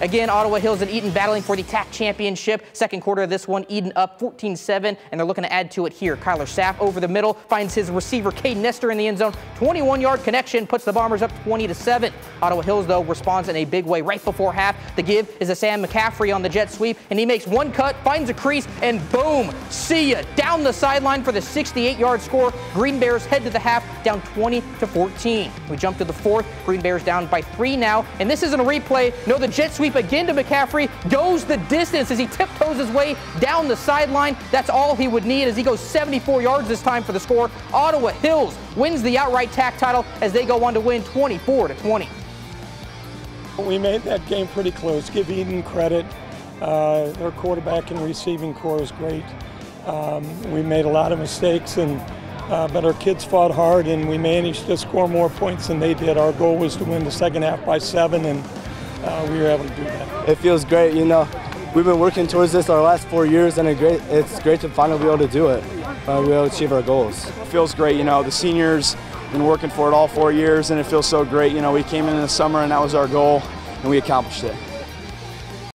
Again, Ottawa Hills and Edon battling for the TAC championship. Second quarter of this one, Edon up 14-7, and they're looking to add to it here. Kyler Sapp over the middle finds his receiver Cade Nestor in the end zone. 21-yard connection puts the Bombers up 20-7. Ottawa Hills though responds in a big way right before half. The give is a Sam McCaffrey on the jet sweep, and he makes one cut, finds a crease, and boom, see ya down the sideline for the 68-yard score. Green Bears head to the half, down 20 to 14. We jump to the fourth. Green Bears down by three now, and this isn't a replay. No, the jet sweep again to McCaffrey goes the distance as he tiptoes his way down the sideline. That's all he would need as he goes 74 yards this time for the score. Ottawa Hills wins the outright TAC title as they go on to win 24 to 20. We made that game pretty close. Give Edon credit. Uh, their quarterback and receiving corps is great. Um, we made a lot of mistakes, and uh, but our kids fought hard, and we managed to score more points than they did. Our goal was to win the second half by seven, and uh, we were able to do that. It feels great, you know. We've been working towards this our last four years, and it great, it's great to finally be able to do it, uh, be able to achieve our goals. It feels great, you know. The seniors been working for it all four years, and it feels so great. You know, we came in in the summer, and that was our goal, and we accomplished it.